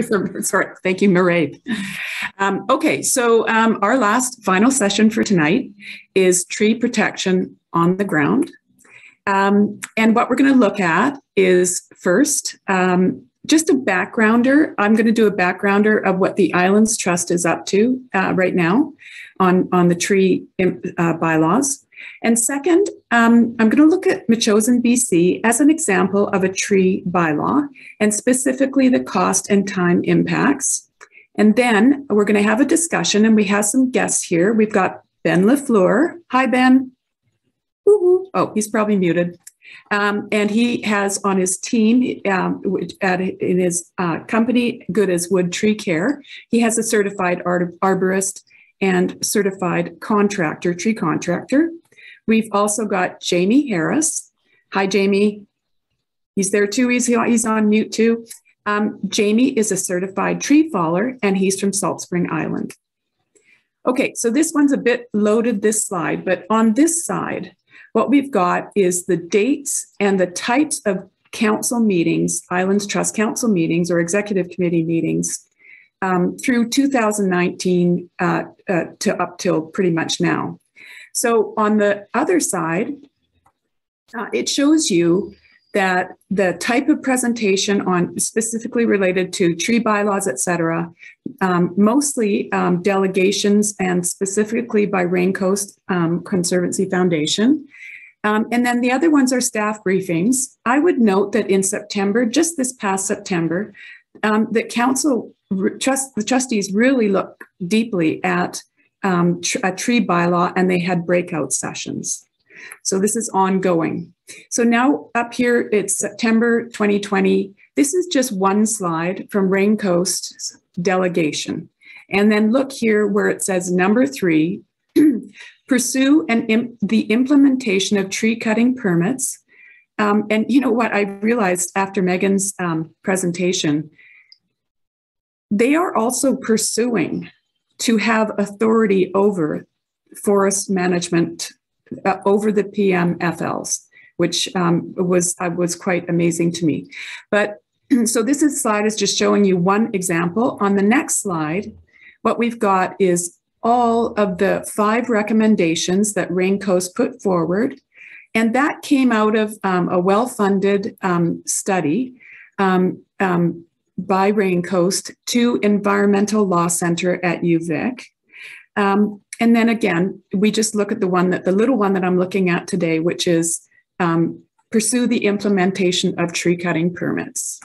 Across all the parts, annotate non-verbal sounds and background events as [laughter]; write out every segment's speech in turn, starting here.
Sorry, thank you, Mairead. Um, okay, so um, our last final session for tonight is tree protection on the ground. Um, and what we're going to look at is first, um, just a backgrounder. I'm going to do a backgrounder of what the Islands Trust is up to uh, right now on, on the tree uh, bylaws. And second, um, I'm going to look at Metchosin, BC as an example of a tree bylaw and specifically the cost and time impacts. And then we're going to have a discussion and we have some guests here. We've got Ben Lefler. Hi, Ben. Woo-hoo. Oh, he's probably muted. Um, and he has on his team, um, at, in his uh, company, GoodasWood Tree Care, he has a certified arborist and certified contractor, tree contractor. We've also got Jamie Harris. Hi, Jamie. He's there too. He's, he's on mute too. Um, Jamie is a certified tree faller and he's from Salt Spring Island. Okay, so this one's a bit loaded, this slide, but on this side, what we've got is the dates and the types of council meetings, Islands Trust Council meetings or executive committee meetings um, through 2019 uh, uh, to up till pretty much now. So on the other side, uh, it shows you that the type of presentation on specifically related to tree bylaws, et cetera, um, mostly um, delegations and specifically by Raincoast um, Conservancy Foundation. Um, and then the other ones are staff briefings. I would note that in September, just this past September, um, that council trust the trustees really look deeply at um, tr- a tree bylaw and they had breakout sessions. So this is ongoing. So now up here, it's September 2020. This is just one slide from Raincoast's delegation. And then look here where it says number three, [clears throat] pursue and Im- the implementation of tree cutting permits. Um, and you know what I realized after Megan's um, presentation, they are also pursuing to have authority over forest management uh, over the PMFLs, which um, was uh, was quite amazing to me. But [clears throat] so this is, slide is just showing you one example. On the next slide, what we've got is all of the five recommendations that Raincoast put forward. And that came out of um, a well-funded um, study um, um by Raincoast to Environmental Law Center at UVic. Um, and then again, we just look at the one that the little one that I'm looking at today, which is um, pursue the implementation of tree cutting permits.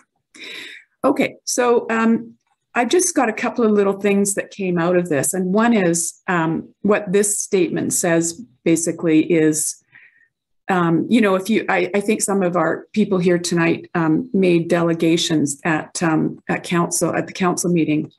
Okay, so um, I've just got a couple of little things that came out of this. And one is um, what this statement says basically is um, you know, if you, I, I, think some of our people here tonight um, made delegations at um, at council at the council meeting,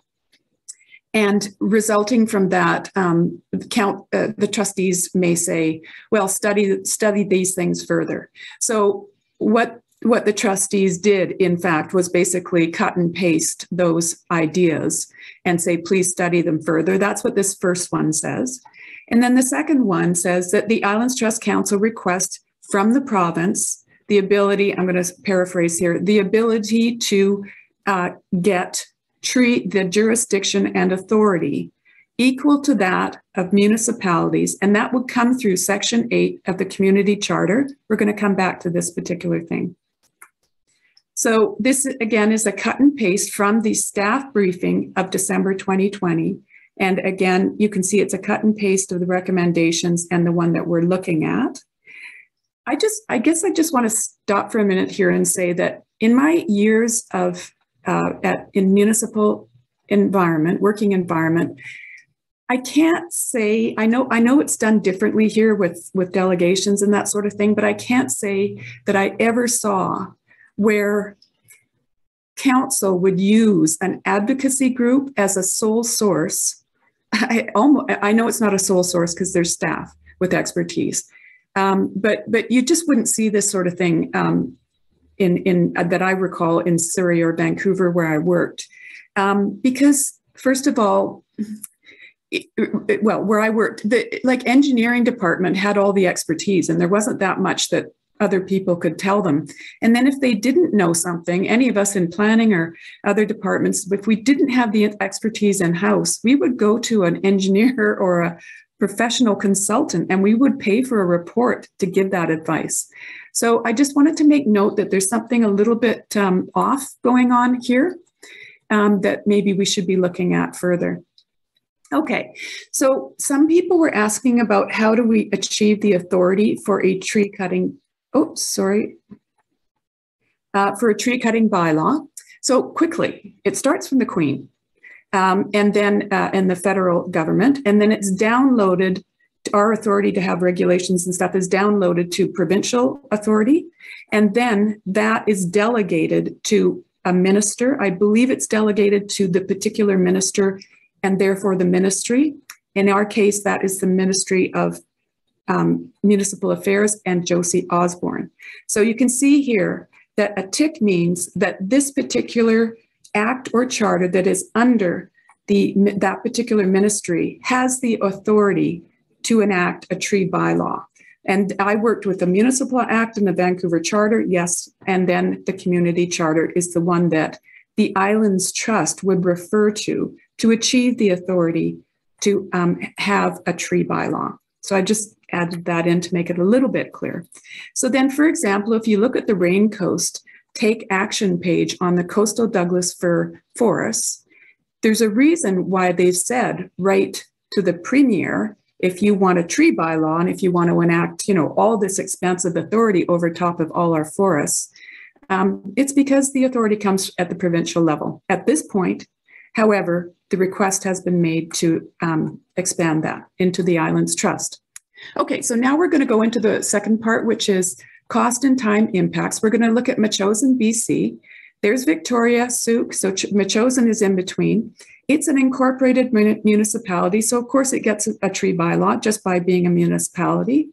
and resulting from that, um, count uh, the trustees may say, "Well, study study these things further." So what what the trustees did, in fact, was basically cut and paste those ideas and say, "Please study them further." That's what this first one says. And then the second one says that the Islands Trust Council requests from the province the ability, I'm going to paraphrase here, the ability to uh, get treat the jurisdiction and authority equal to that of municipalities, and that would come through Section 8 of the Community Charter. We're going to come back to this particular thing. So this, again, is a cut and paste from the staff briefing of December 2020. And again, you can see it's a cut and paste of the recommendations and the one that we're looking at. I just, I guess I just want to stop for a minute here and say that in my years of uh, at in municipal environment, working environment, I can't say I know I know it's done differently here with with delegations and that sort of thing, but I can't say that I ever saw where council would use an advocacy group as a sole source I almost I know it's not a sole source because there's staff with expertise, um, but but you just wouldn't see this sort of thing um, in in uh, that I recall in Surrey or Vancouver where I worked, um, because first of all. It, it, well, where I worked, the like engineering department had all the expertise, and there wasn't that much that other people could tell them. And then if they didn't know something, any of us in planning or other departments, if we didn't have the expertise in house, we would go to an [laughs] engineer or a professional consultant and we would pay for a report to give that advice. So I just wanted to make note that there's something a little bit um, off going on here um, that maybe we should be looking at further. Okay, so some people were asking about how do we achieve the authority for a tree cutting, oh, sorry, uh, for a tree cutting bylaw. So quickly, it starts from the Queen um, and then uh, in the federal government, and then it's downloaded. Our authority to have regulations and stuff is downloaded to provincial authority, and then that is delegated to a minister. I believe it's delegated to the particular minister and therefore the ministry. In our case, that is the Ministry of um, Municipal Affairs and Josie Osborne. So you can see here that a tick means that this particular act or charter that is under the, that particular ministry has the authority to enact a tree bylaw. And I worked with the Municipal Act and the Vancouver Charter, yes, and then the Community Charter is the one that the Islands Trust would refer to to achieve the authority to um, have a tree bylaw. So I just added that in to make it a little bit clear. So then, for example, if you look at the Raincoast Take Action page on the coastal Douglas fir forests, there's a reason why they've said write to the premier if you want a tree bylaw and if you want to enact, you know, all this expansive authority over top of all our forests. Um, it's because the authority comes at the provincial level. At this point, however, the request has been made to um, expand that into the Islands Trust. Okay, so now we're going to go into the second part, which is cost and time impacts. We're going to look at Metchosin, BC. There's Victoria, Sooke, so Metchosin is in between. It's an incorporated municipality, so of course it gets a tree bylaw just by being a municipality.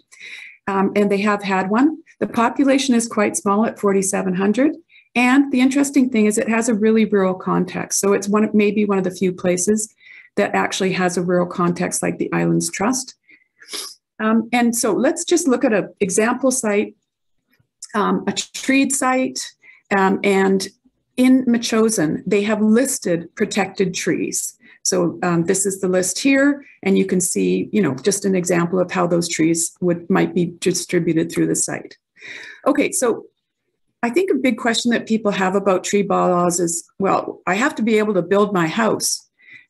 Um, and they have had one. The population is quite small at 4,700. And the interesting thing is it has a really rural context. So it's one maybe one of the few places that actually has a rural context like the Islands Trust. Um, and so let's just look at an example site, um, a treed site, um, and in Metchosin, they have listed protected trees. So um, this is the list here, and you can see, you know, just an example of how those trees would might be distributed through the site. Okay, so I think a big question that people have about tree bylaws is, well, I have to be able to build my house.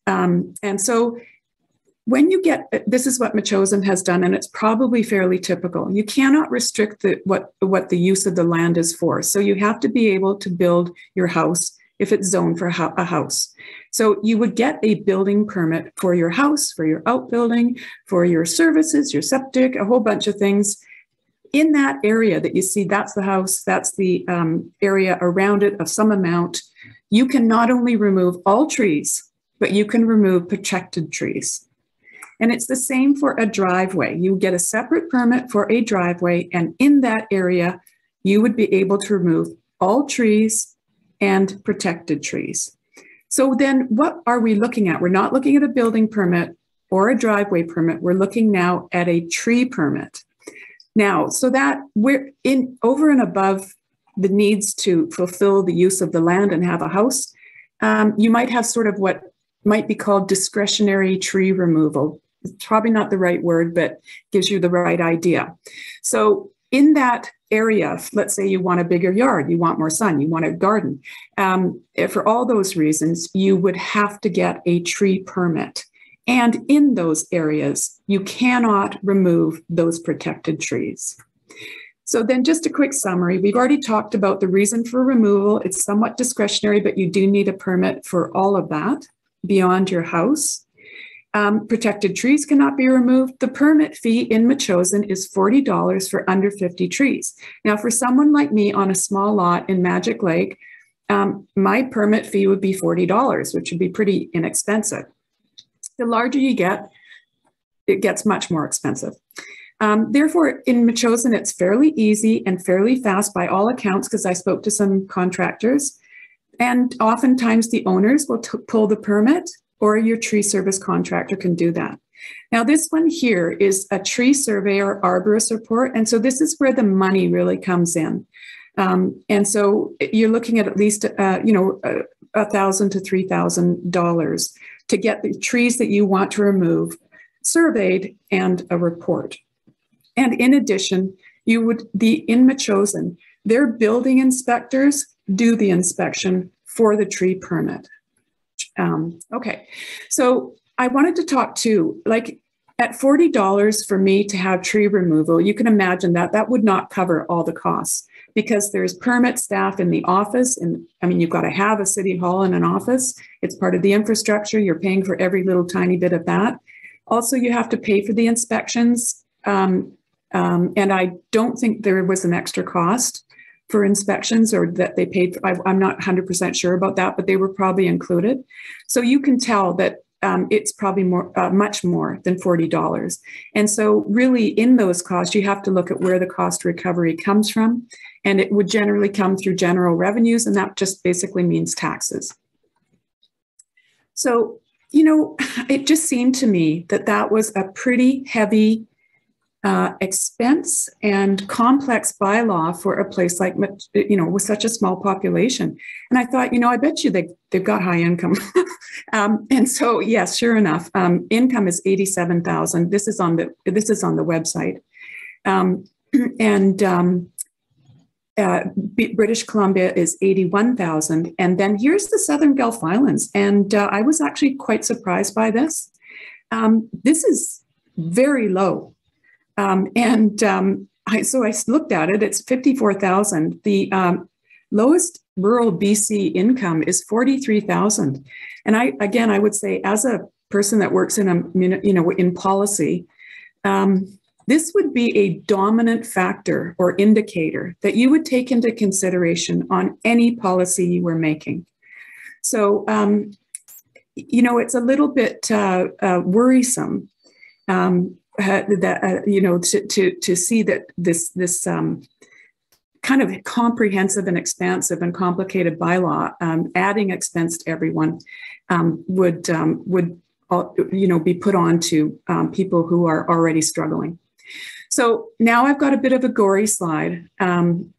Um, and so when you get, this is what Metchosin has done, and it's probably fairly typical. You cannot restrict the, what, what the use of the land is for. So you have to be able to build your house if it's zoned for a house. So you would get a building permit for your house, for your outbuilding, for your services, your septic, a whole bunch of things in that area that you see, that's the house, that's the um, area around it of some amount, you can not only remove all trees, but you can remove protected trees. And it's the same for a driveway. You get a separate permit for a driveway, and in that area, you would be able to remove all trees and protected trees. So then what are we looking at? We're not looking at a building permit or a driveway permit. We're looking now at a tree permit. Now, so that we're in over and above the needs to fulfill the use of the land and have a house, um, you might have sort of what might be called discretionary tree removal. It's probably not the right word, but gives you the right idea. So in that area, let's say you want a bigger yard, you want more sun, you want a garden. Um, for all those reasons, you would have to get a tree permit. And in those areas, you cannot remove those protected trees. So then just a quick summary. We've already talked about the reason for removal. It's somewhat discretionary, but you do need a permit for all of that beyond your house. Um, protected trees cannot be removed. The permit fee in Metchosin is $40 for under 50 trees. Now, for someone like me on a small lot in Magic Lake, um, my permit fee would be $40, which would be pretty inexpensive. The larger you get, it gets much more expensive. Um, therefore, in Metchosin, it's fairly easy and fairly fast by all accounts because I spoke to some contractors. And oftentimes the owners will pull the permit or your tree service contractor can do that. Now, this one here is a tree survey or arborist report. And so this is where the money really comes in. Um, and so you're looking at at least, uh, you know, a thousand to three thousand dollars to get the trees that you want to remove surveyed and a report. And in addition, you would the in Metchosin, their building inspectors do the inspection for the tree permit. Um, okay, so I wanted to talk too, like at $40 for me to have tree removal, you can imagine that that would not cover all the costs because there's permit staff in the office. And I mean, you've got to have a city hall and an office. It's part of the infrastructure. You're paying for every little tiny bit of that. Also, you have to pay for the inspections. Um, um, and I don't think there was an extra cost for inspections or that they paid. For, I, I'm not 100% sure about that, but they were probably included. So you can tell that um, it's probably more, uh, much more than $40. And so really in those costs, you have to look at where the cost recovery comes from. And it would generally come through general revenues, and that just basically means taxes. So, you know, [sighs] it just seemed to me that that was a pretty heavy uh, expense and complex bylaw for a place like, you know, with such a small population. And I thought, you know, I bet you they, they've got high income. [laughs] um, and so, yes, sure enough, um, income is 87,000. This is on the, this is on the website. Um, [clears throat] and um, uh, British Columbia is 81,000. And then here's the Southern Gulf Islands. And uh, I was actually quite surprised by this. Um, this is very low um, and um, I, so I looked at it, it's 54,000. The um, lowest rural BC income is 43,000. And I, again, I would say as a person that works in a, you know, in policy, um, this would be a dominant factor or indicator that you would take into consideration on any policy you were making. So, um, you know, it's a little bit uh, uh, worrisome um, uh, that uh, you know to, to to see that this this um, kind of comprehensive and expansive and complicated bylaw um, adding expense to everyone um, would um, would you know be put on to um, people who are already struggling. So now I've got a bit of a gory slide. Um,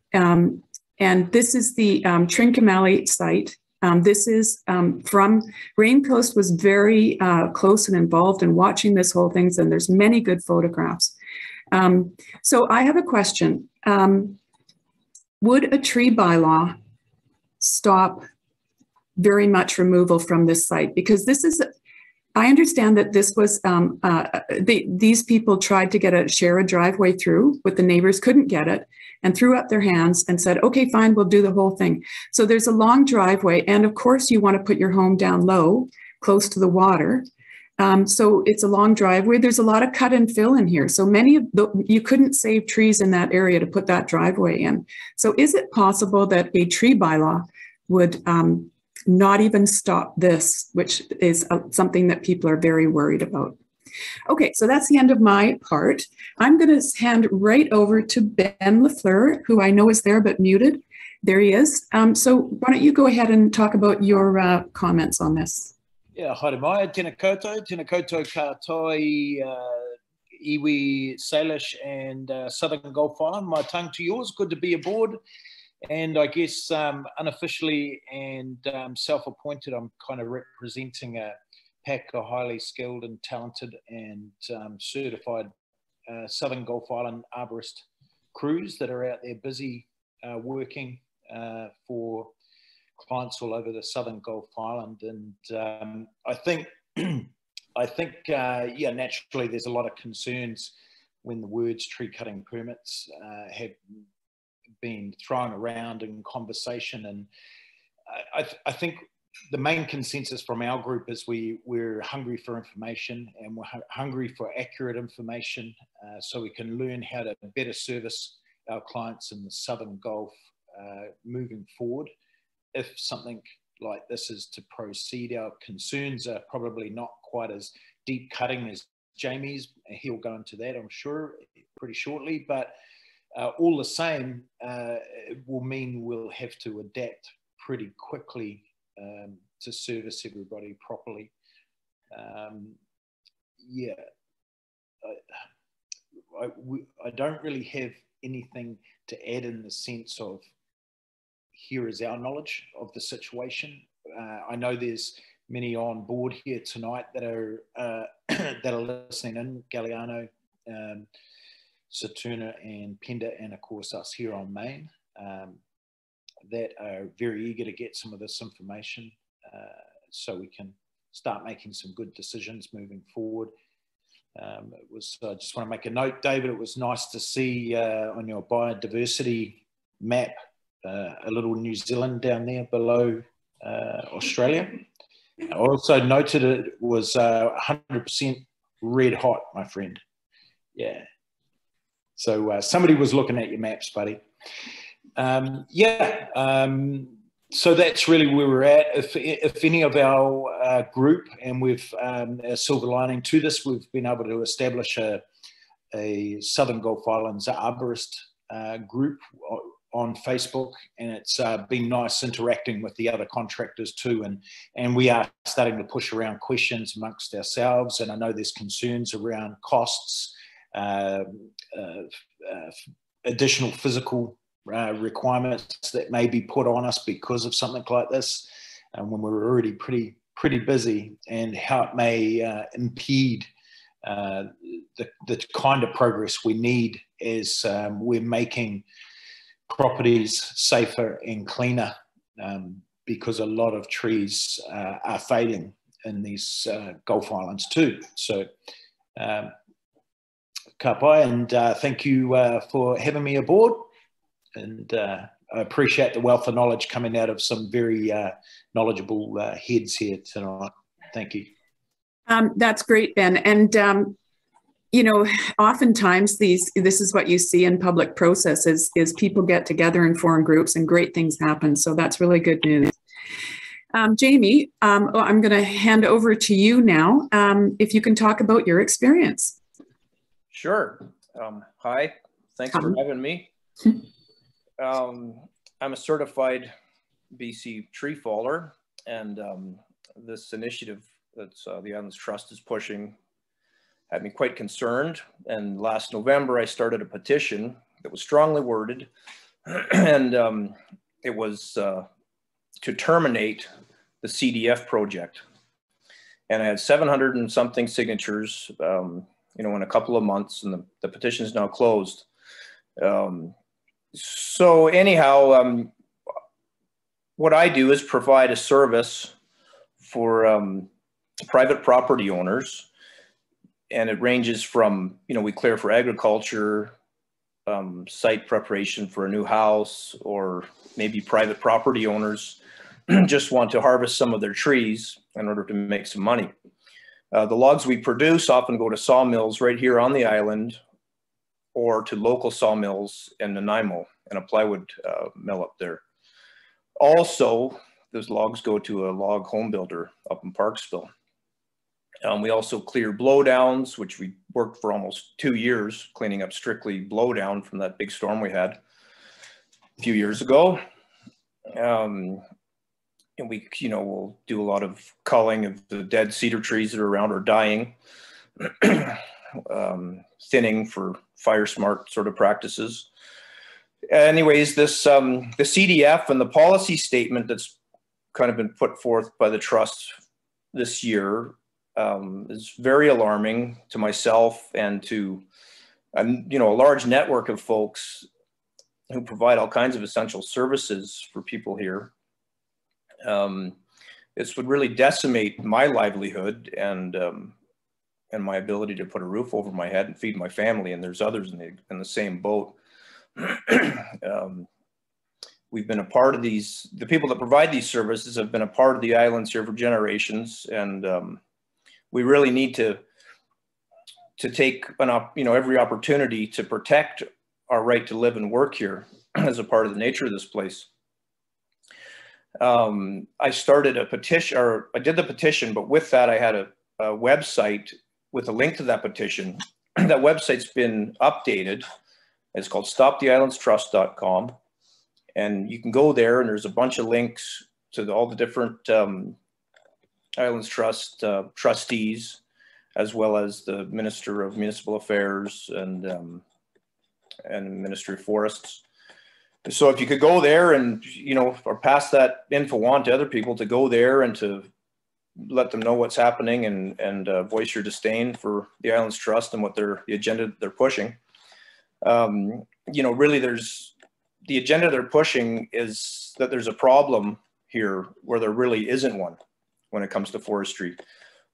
and this is the Trincomalee site um, this is um, from Raincoast was very uh, close and involved in watching this whole thing, and there's many good photographs. Um, so I have a question. Um, would a tree bylaw stop very much removal from this site? Because this is, I understand that this was, um, uh, the, these people tried to get a share a driveway through, but the neighbors couldn't get it and threw up their hands and said, okay, fine, we'll do the whole thing. So there's a long driveway. And of course, you want to put your home down low, close to the water. Um, so it's a long driveway. There's a lot of cut and fill in here. So many of the, you couldn't save trees in that area to put that driveway in. So is it possible that a tree bylaw would um, not even stop this, which is uh, something that people are very worried about? Okay, so that's the end of my part. I'm going to hand right over to Ben Lefler, who I know is there but muted. There he is. Um, so why don't you go ahead and talk about your uh, comments on this? Yeah, haere mai, tēnā koutou, tēnā koutou kātai, uh, iwi, Salish and uh, Southern Gulf Island. My tongue to yours, good to be aboard. And I guess um, unofficially and um, self-appointed, I'm kind of representing a, pack of highly skilled and talented and um, certified uh, Southern Gulf Island arborist crews that are out there busy uh, working uh, for clients all over the Southern Gulf Island. And um, I think, [clears throat] I think, uh, yeah, naturally, there's a lot of concerns when the words tree cutting permits uh, have been thrown around in conversation. And I, I, I think the main consensus from our group is we, we're hungry for information and we're hungry for accurate information uh, so we can learn how to better service our clients in the Southern Gulf uh, moving forward. If something like this is to proceed, our concerns are probably not quite as deep cutting as Jamie's. He'll go into that, I'm sure, pretty shortly. But uh, all the same, uh, it will mean we'll have to adapt pretty quickly um, to service everybody properly. Um, yeah, I, I, I don't really have anything to add in the sense of here is our knowledge of the situation. Uh, I know there's many on board here tonight that are uh, [clears throat] that are listening in Galiano, um, Saturna, and Pender, and of course us here on Mayne um, that are very eager to get some of this information uh, so we can start making some good decisions moving forward. Um, it was, I just want to make a note, David, it was nice to see uh, on your biodiversity map uh, a little New Zealand down there below Australia. I also noted it was 100% uh, red hot, my friend. Yeah. So uh, somebody was looking at your maps, buddy. Um, yeah. Um, so that's really where we're at. If, if any of our uh, group, and we've um, a silver lining to this, we've been able to establish a, a Southern Gulf Islands arborist uh, group on Facebook, and it's uh, been nice interacting with the other contractors too. And and we are starting to push around questions amongst ourselves. And I know there's concerns around costs, uh, uh, uh additional physical uh, requirements that may be put on us because of something like this, and when we're already pretty pretty busy, and how it may uh, impede uh, the the kind of progress we need as um, we're making properties safer and cleaner, um, because a lot of trees uh, are failing in these uh, Gulf Islands too. So. Um, and thank you for having me aboard and uh, I appreciate the wealth of knowledge coming out of some very uh, knowledgeable uh, heads here tonight. Thank you. Um, that's great, Ben. And um, you know, oftentimes these this is what you see in public processes is people get together and form groups and great things happen. So that's really good news. Um, Jamie, um, well, I'm going to hand over to you now. Um, if you can talk about your experience. Sure. Um, hi. Thanks for having me. [laughs] um, I'm a certified BC tree faller, and um, this initiative that uh, the Islands Trust is pushing had me quite concerned. And last November, I started a petition that was strongly worded, [clears throat] and um, it was uh, to terminate the CDF project. And I had 700 and something signatures, um, you know, in a couple of months, and the, the petition is now closed. Um, so anyhow, um, what I do is provide a service for um, private property owners, and it ranges from you know we clear for agriculture, um, site preparation for a new house, or maybe private property owners [clears throat] just want to harvest some of their trees in order to make some money. Uh, the logs we produce often go to sawmills right here on the island or to local sawmills in Nanaimo and a plywood uh, mill up there. Also, those logs go to a log home builder up in Parksville. Um, we also clear blowdowns, which we worked for almost two years, cleaning up strictly blowdown from that big storm we had a few years ago. Um, and we, you know, we'll do a lot of culling of the dead cedar trees that are around or dying. [clears throat] um, thinning for fire smart sort of practices. Anyways, this um, the CDF and the policy statement that's kind of been put forth by the trust this year um, is very alarming to myself and to um, you know a large network of folks who provide all kinds of essential services for people here. Um, this would really decimate my livelihood and um, and my ability to put a roof over my head and feed my family. And there's others in the, in the same boat. [clears throat] um, we've been a part of these, the people that provide these services have been a part of the islands here for generations. And um, we really need to, to take an op, you know, every opportunity to protect our right to live and work here [clears throat] as a part of the nature of this place. Um, I started a petition, or I did the petition, but with that I had a, a website with a link to that petition. [clears throat] that website's been updated. It's called stoptheislandstrust.com. And you can go there and there's a bunch of links to the, all the different um, Islands Trust uh, trustees. as well as the Minister of Municipal Affairs and um, and Ministry of Forests. So if you could go there and you know or pass that info on to other people to go there and to let them know what's happening and and uh, voice your disdain for the Islands Trust and what they're the agenda they're pushing. Um, you know, really, there's the agenda they're pushing is that there's a problem here where there really isn't one when it comes to forestry.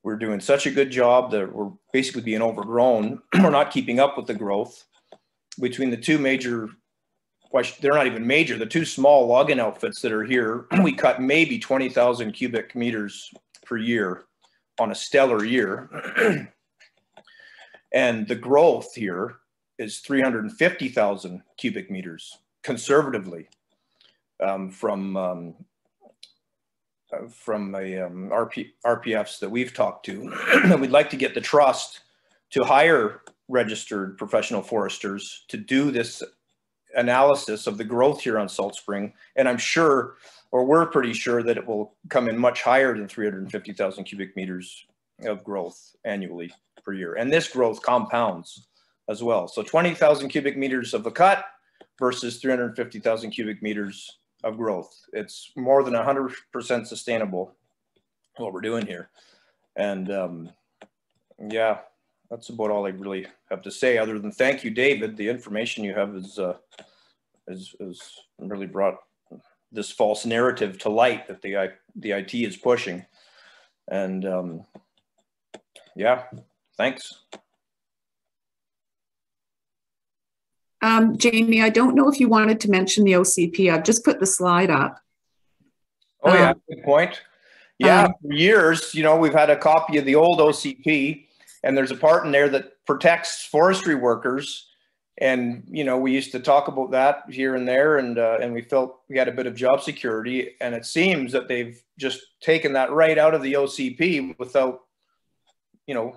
We're doing such a good job that we're basically being overgrown. [clears throat] we're not keeping up with the growth between the two major they're not even major the two small logging outfits that are here [clears throat] we cut maybe 20,000 cubic meters per year on a stellar year [clears throat] and the growth here is 350,000 cubic meters conservatively um, from um, uh, from a um, RP, RPFs that we've talked to. [clears throat] we'd like to get the trust to hire registered professional foresters to do this analysis of the growth here on Salt Spring. And I'm sure, or we're pretty sure that it will come in much higher than 350,000 cubic meters of growth annually per year. And this growth compounds as well. So 20,000 cubic meters of a cut versus 350,000 cubic meters of growth. It's more than 100% sustainable what we're doing here. And um, yeah, that's about all I really have to say other than thank you, David. The information you have is, uh, is, is really brought this false narrative to light that the, the IT is pushing. And um, yeah, thanks. Um, Jamie, I don't know if you wanted to mention the OCP. I've just put the slide up. Oh yeah, um, good point. Yeah, um, for years, you know, we've had a copy of the old OCP, and there's a part in there that protects forestry workers. And you know, we used to talk about that here and there, and uh, and we felt we had a bit of job security. And it seems that they've just taken that right out of the OCP without, you know,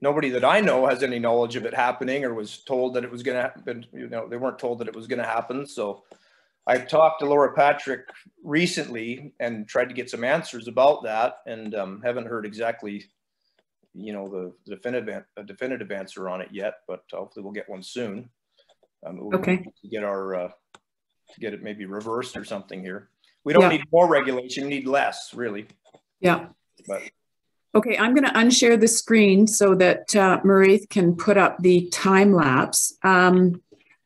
nobody that I know has any knowledge of it happening or was told that it was going to happen. You know, they weren't told that it was going to happen. So I've talked to Laura Patrick recently and tried to get some answers about that and um, haven't heard exactly, you know, the, the definitive, a definitive answer on it yet, but hopefully we'll get one soon. Um, we'll okay. To get our, uh, to get it maybe reversed or something here. We don't yeah. need more regulation, we need less really. Yeah. But Okay, I'm going to unshare the screen so that uh, Mairead can put up the time lapse. Um,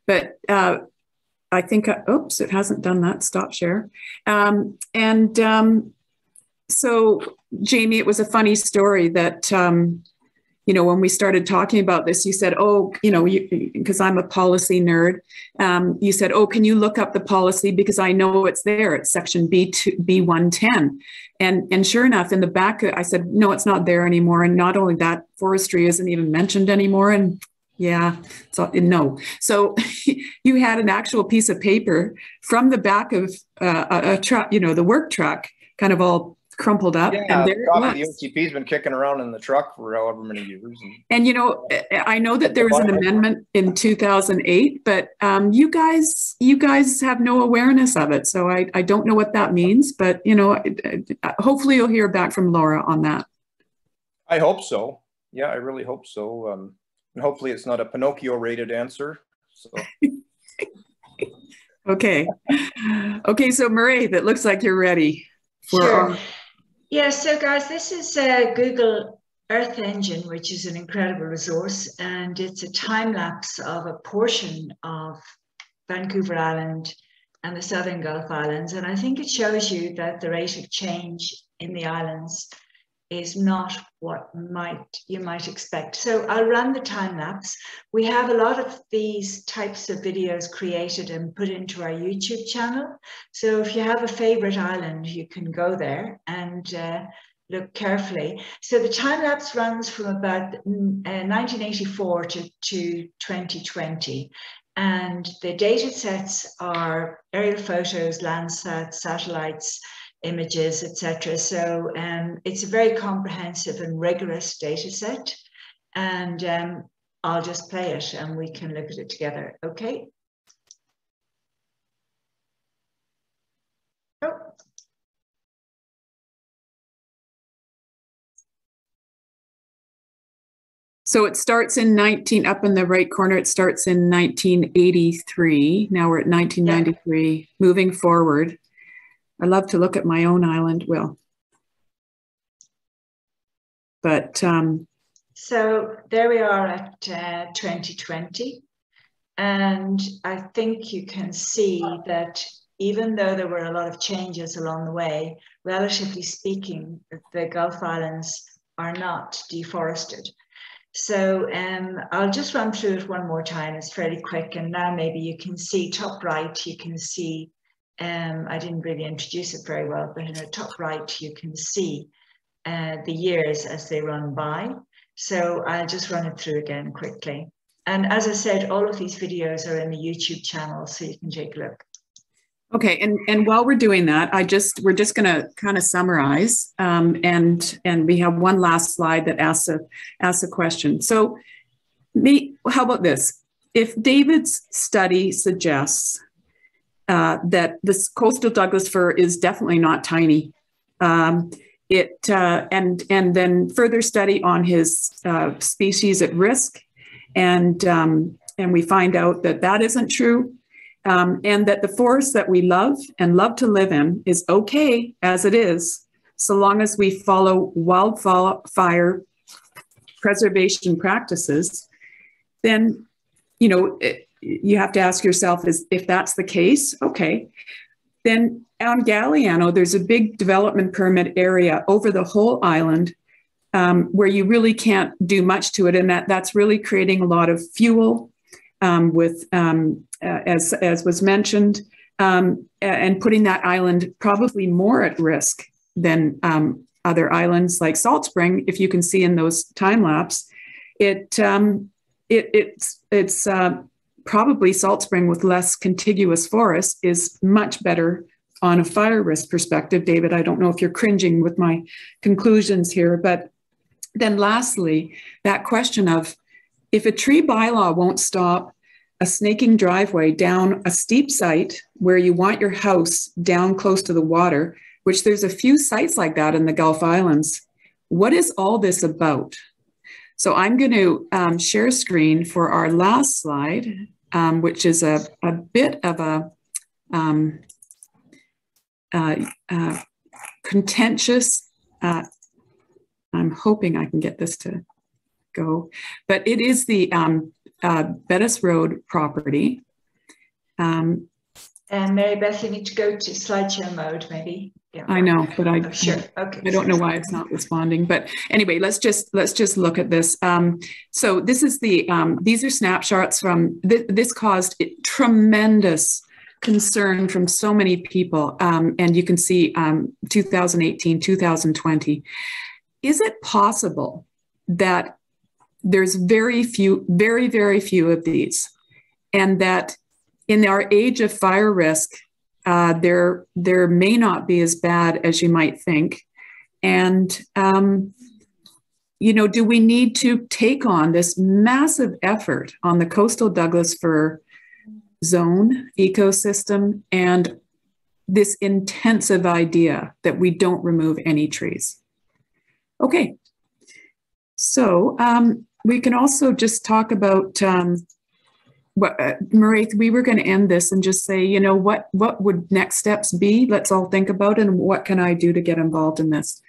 but uh, I think, uh, oops, it hasn't done that. Stop share. Um, and um, so, Jamie, it was a funny story that um, you know, when we started talking about this, you said, oh, you know, because I'm a policy nerd, um, you said, oh, can you look up the policy because I know it's there. It's section B2, B110. And, and sure enough, in the back, I said, no, it's not there anymore. And not only that, forestry isn't even mentioned anymore. And yeah, so no. So [laughs] you had an actual piece of paper from the back of uh, a, a truck, you know, the work truck, kind of all crumpled up. Yeah, and there the OCP's been kicking around in the truck for however many years. And, and you know, I know that there was an amendment in 2008, but um, you guys, you guys have no awareness of it. So I, I don't know what that means, but you know, hopefully you'll hear back from Laura on that. I hope so. Yeah, I really hope so. Um, and hopefully it's not a Pinocchio rated answer. So. [laughs] okay. Okay, so Murray, that looks like you're ready. For sure. Our- yeah, so guys, this is uh, Google Earth Engine, which is an incredible resource, and it's a time lapse of a portion of Vancouver Island and the Southern Gulf Islands. And I think it shows you that the rate of change in the islands is not what might you might expect. So I'll run the time lapse. We have a lot of these types of videos created and put into our YouTube channel. So if you have a favorite island, you can go there and uh, look carefully. So the time lapse runs from about mm, uh, 1984 to, to 2020. And the data sets are aerial photos, Landsat, satellites, images, etc. So um, it's a very comprehensive and rigorous data set. And um, I'll just play it and we can look at it together. Okay. So it starts in 19, up in the right corner, it starts in 1983. Now we're at 1993, moving forward. I love to look at my own island, Will. But um, so there we are at uh, 2020. And I think you can see that even though there were a lot of changes along the way, relatively speaking, the Gulf Islands are not deforested. So um, I'll just run through it one more time. It's fairly quick. And now maybe you can see top right, you can see, um, I didn't really introduce it very well, but in the top right, you can see uh, the years as they run by. So I'll just run it through again quickly. And as I said, all of these videos are in the YouTube channel, so you can take a look. Okay, and and while we're doing that, I just we're just going to kind of summarize, um, and and we have one last slide that asks a asks a question. So, me, how about this? If David's study suggests uh, that this coastal Douglas fir is definitely not tiny, um, it uh, and and then further study on his uh, species at risk, and um, and we find out that that isn't true. Um, and that the forest that we love and love to live in is okay as it is, so long as we follow wildfire preservation practices, then, you know, it, you have to ask yourself is if that's the case, okay. Then on Galiano, there's a big development permit area over the whole island um, where you really can't do much to it. And that, that's really creating a lot of fuel um, with um, uh, as, as was mentioned, um, and putting that island probably more at risk than um, other islands like Salt Spring, if you can see in those time lapse, it, um, it it's it's uh, probably Salt Spring with less contiguous forest is much better on a fire risk perspective. David, I don't know if you're cringing with my conclusions here, but then lastly, that question of if a tree bylaw won't stop a snaking driveway down a steep site where you want your house down close to the water, which there's a few sites like that in the Gulf Islands. What is all this about? So I'm going to um, share screen for our last slide, um, which is a, a bit of a um, uh, uh, contentious, uh, I'm hoping I can get this to go, but it is the um, uh, Bettis Road property. Um, and Mary Beth, you need to go to slideshow mode, maybe. Yeah. I know, but I oh, sure. Okay. I don't know why it's not responding. But anyway, let's just let's just look at this. Um, so this is the um, these are snapshots from th this caused tremendous concern from so many people, um, and you can see um, 2018, 2020. Is it possible that there's very few, very, very few of these. And that in our age of fire risk, uh, there, there may not be as bad as you might think. And, um, you know, do we need to take on this massive effort on the coastal Douglas fir zone ecosystem and this intensive idea that we don't remove any trees? Okay, so um, we can also just talk about um, uh, we were going to end this and just say, you know, what what would next steps be? Let's all think about it and what can I do to get involved in this?